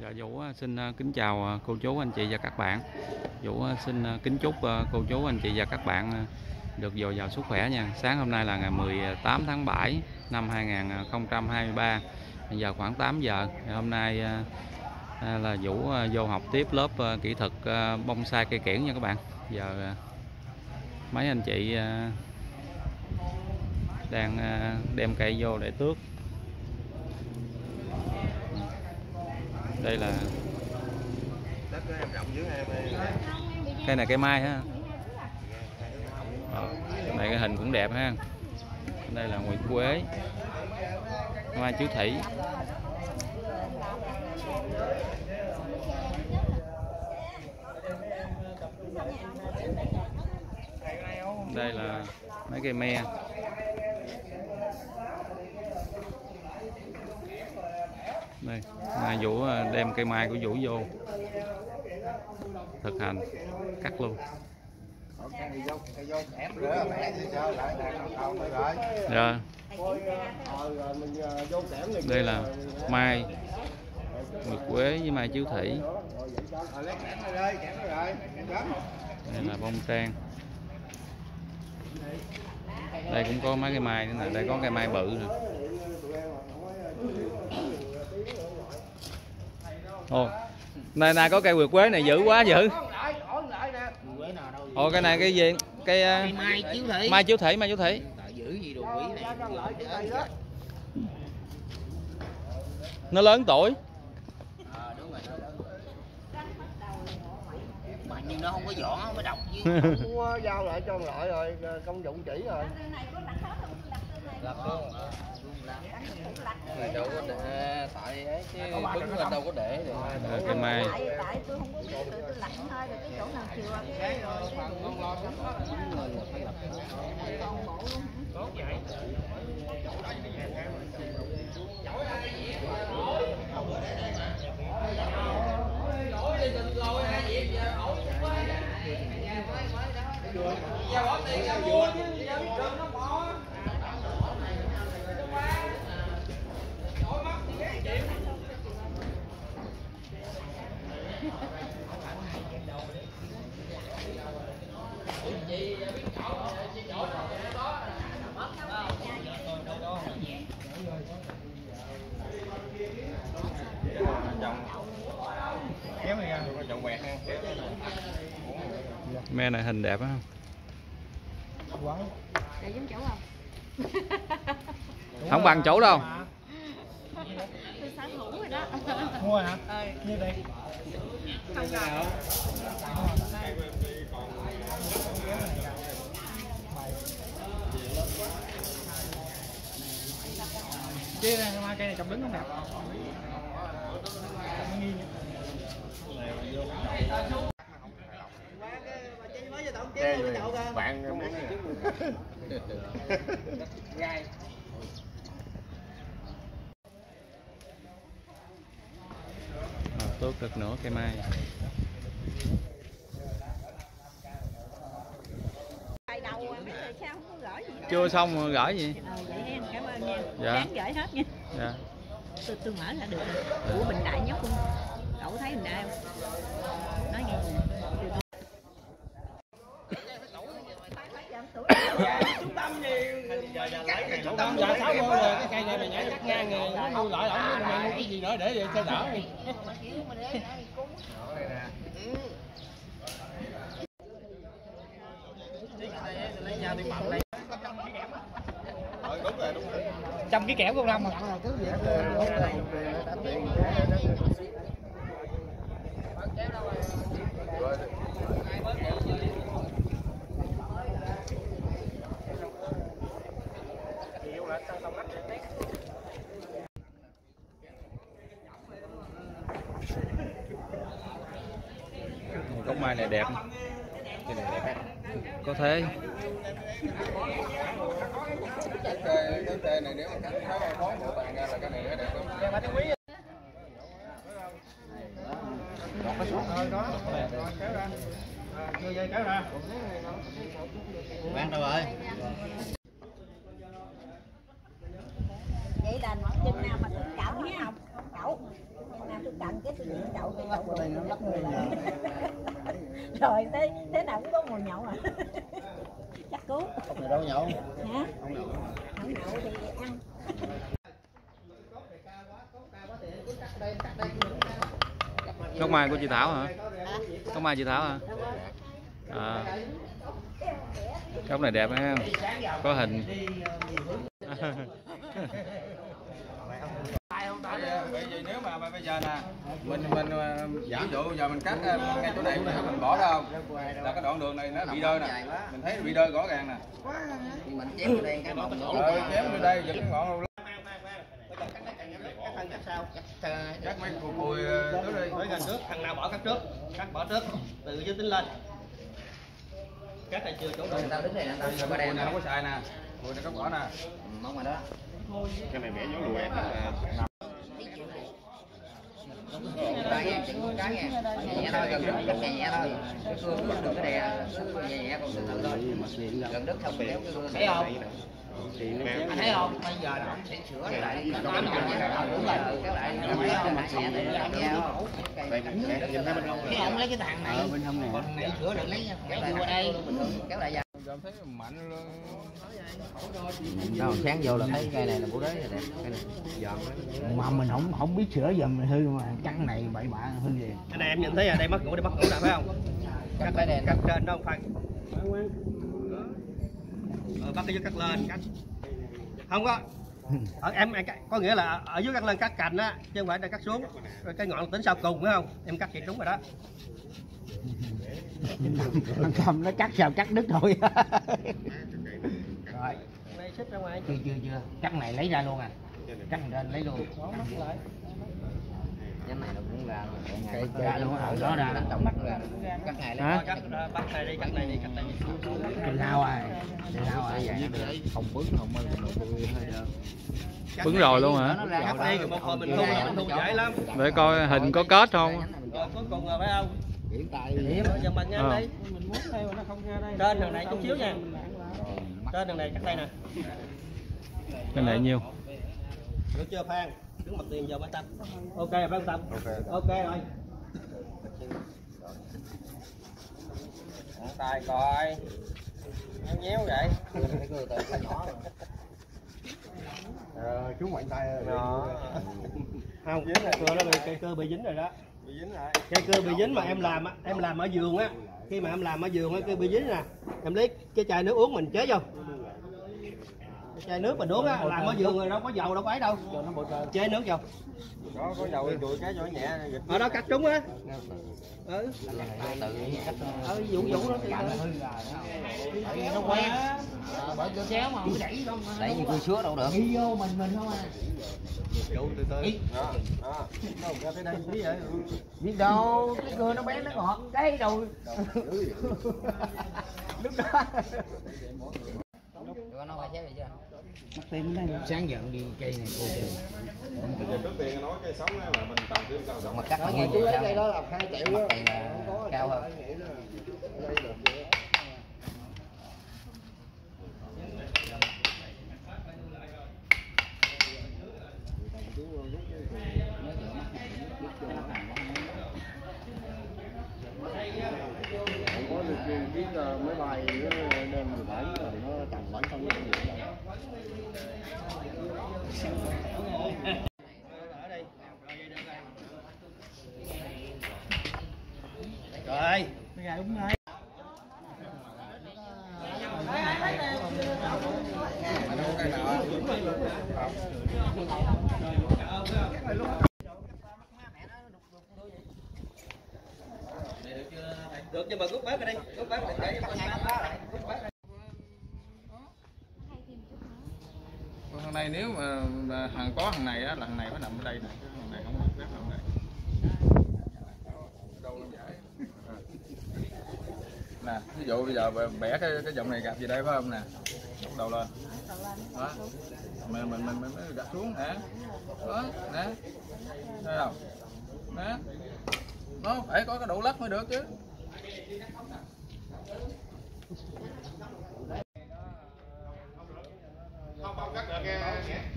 Dạ Vũ à, xin à, kính chào à, cô chú, anh chị và các bạn. Vũ xin kính chúc cô chú, anh chị và các bạn được dồi dào sức khỏe nha. Sáng hôm nay là ngày 18 tháng 7 năm 2023. Bây giờ khoảng 8 giờ. Hôm nay là Vũ vô học tiếp lớp kỹ thuật bông bonsai cây kiển nha các bạn. Giờ mấy anh chị đang đem cây vô để tước. Đây là cây này cây mai ha. Ờ, này cái hình cũng đẹp ha. Đây là nguyệt quế. Mai chiếu thủy. Đây là mấy cây me đây. Mai vũ à, đem cây mai của vũ vô. Thực hành. Cắt luôn. Ở rồi. đây là mai mực quế với mai chiếu thủy. Đây là bông trang đây cũng có mấy cây mai nữa nè. Đây có cây mai bự nè ồ. Này này có cây nguyệt quế này dữ quá dữ. Quế nào đâu ồ cái này cái gì? Cây à, mai chiếu thủy. mai chiếu thủy mai chiếu thủy. Tại giữ gì đồ quý này. Nó lớn tuổi. Ờ, đúng rồi đó, đúng rồi. mà nhưng nó không có vỏ mới độc chứ. Mua giao lại cho ông lợi rồi, công dụng chỉ rồi. Lật luôn. Đâu có để tại ấy chứ cứng lên đâu có để được. Cây mai. Tại tại tôi không có biết tôi tôi lạnh thôi rồi cái chỗ nào chiều ăn cái rồi. Còn bộ luôn Kéo me này hình đẹp á để giống chỗ không không bằng chỗ đâu tôi sở hữu rồi đó Mua hả? ừ. Như đây. không rồi mai cây này trồng đứng không đẹp. bạn gai à, tốt được nữa cây mai. Chưa xong rồi gửi gì? Ờ vậy em cảm ơn nha. Dạ. gửi hết nha. Dạ. Tôi tôi mở là được rồi. Của bình đại nhóc luôn. Cậu thấy bình đại không? Nói nghe nè Dạ sáu vô rồi cái cây này mày nhảy cắt ngang rồi nó nuôi lại ổng mày mua cái gì nữa để cho đỡ đi. trăm cái kẽo không năm mà mai này đẹp. Cái này đẹp á có thế. Dây kéo ra. bán đâu rồi? Vậy là chừng nào mà tôi cạo nhé không cạo chậu nào tôi cần cái tôi dựng chậu cái chậu đây nó lắp người lại. rồi thế thế nào cũng có mùi nhậu à. Chắc cứu. Ông này đâu nhậu? hả? Không nhậu. Thì ăn. Gốc mai của chị Thảo hả? Gốc mai chị Thảo hả? À. gốc này đẹp. Ha có hình Bởi vì nếu mà bây giờ nè mình mình ờ, ví dụ giờ mình cắt ờ, ngay chỗ này mình bỏ ra không? Là cái đoạn đường này nó bị đơ nè. Mình thấy bị đơ rõ ràng nè. Mình chém vô đây cái đổ rồi chém vô đây giật cái ngọn luôn Cắt mấy cùi cùi ờ, trước đi. Với gần trước, thằng nào bỏ cắt trước, cắt bỏ trước, từ dưới tính lên. Cắt này chưa chỗ người ta đứng đây người ta bây giờ có đèn này không không có xài nè. Cùi này có bỏ nè. Mong mà đó. Cái nghe chừng cái nghe nhẹ thôi gần nhẹ thôi cái cưa cứ đừng có đè cứ nhẹ nhẹ còn từ từ thôi gần đất xong kéo cái cưa thấy không anh thấy không bây giờ là ông sẽ sửa lại cái nhẹ nhẹ đúng rồi kéo lại thấy không cái ông lấy cái thằng này còn này sửa được lấy kéo lại qua đây kéo lại giờ thấy mạnh luôn đâu sáng vô là thấy cây này là của đế rồi đẹp cây này giòn mà mình không không biết sửa giờ mình hư mà căn này bậy bạ hư gì Cái này em nhìn thấy à, đây mất ngủ, đây mất ngủ nè phải không? cắt cái đèn Cắt trên đó không phải. Ờ, bắt cái dưới cắt lên, cắt. Không có. Ở, em, em cắt- có nghĩa là ở dưới cắt lên cắt cành á, chứ không phải là cắt xuống. Rồi cái ngọn tính sau cùng phải không? Em cắt vậy đúng rồi đó. Thằng cầm nó cắt sao cắt đứt thôi. Rồi. Này ra ngoài. chưa chưa chưa. Cắt này lấy ra luôn à. Cắt trên lấy luôn. Cái này nó cũng ra Cây- ra luôn, ở đó ra. tổng bắt ra cắt Hả? lên Cắt bắt này đi, cắt này đi, cắt này đi. cái lao à. Cái lao à. Không bướng không mơ hơi bứng. Rồi luôn hả? Cắt đi, rồi một hồi mình thu, mình thu dễ lắm. để coi hình có kết không Rồi cuối cùng rồi phải không? hiện tại Rồi giờ mình nghe Ờ. đi. Trên thằng này chút xíu nha. Trên thằng này cắt đây nè. cái này nhiêu Được chưa Phan? Đứng mặt tiền giờ ba tâm. Ok rồi phải không Tâm? Ok rồi. tay coi nhéo nhéo vậy từ nhỏ rồi Ờ, chú mạnh tay Đó. Không, cơ nó bị cây cơ bị dính rồi đó. Cây cưa bị dính mà em làm á, em làm ở giường á. Khi mà em làm ở giường á cây bị dính nè. Em lấy cái chai nước uống mình chế vô. Chai nước mình uống á, làm ở giường rồi đâu có dầu đâu có ấy đâu. Chế nước vô. có có dầu đuổi cái cho nhẹ Ở đó cắt trúng á. Ừ. tự cắt Ờ, vụ vụ đó thì vì nó quen. Bởi cơ xéo mà đẩy không đẩy như cưa sứa đâu được. Đi vô mình mình không à. Từ từ. Đó đó. Nó ra tới đây tí vậy. Biết đâu cái cưa nó bé nó ngọt cái đâu. Lúc đó Tụi nó phải vậy chưa? Mất tiền đây sáng giờ đi cây này cô kìa. Trước tiên nói cây sống là mình trồng thêm cao rộng. mà cắt nó như vậy cây đó là 2 triệu mặt tiền là cao hơn. không có được chiếc máy bay nó đem 17 rồi nó tầm đúng Rồi. Được nhưng mà rút bớt rồi đi, rút bớt rồi để rút bớt rồi. Này nếu mà, hàng có thằng này á là thằng này phải nằm ở đây nè chứ thằng này không có phép nằm đây đâu nó giải? Nè ví dụ bây giờ bẻ- cái cái dòng này gạt về đây phải không nè? Đục đầu lên. Đó mình mình mình mới gạt xuống nè đó nè. Thấy không nè. Nó phải có cái độ lắc mới được chứ Có 见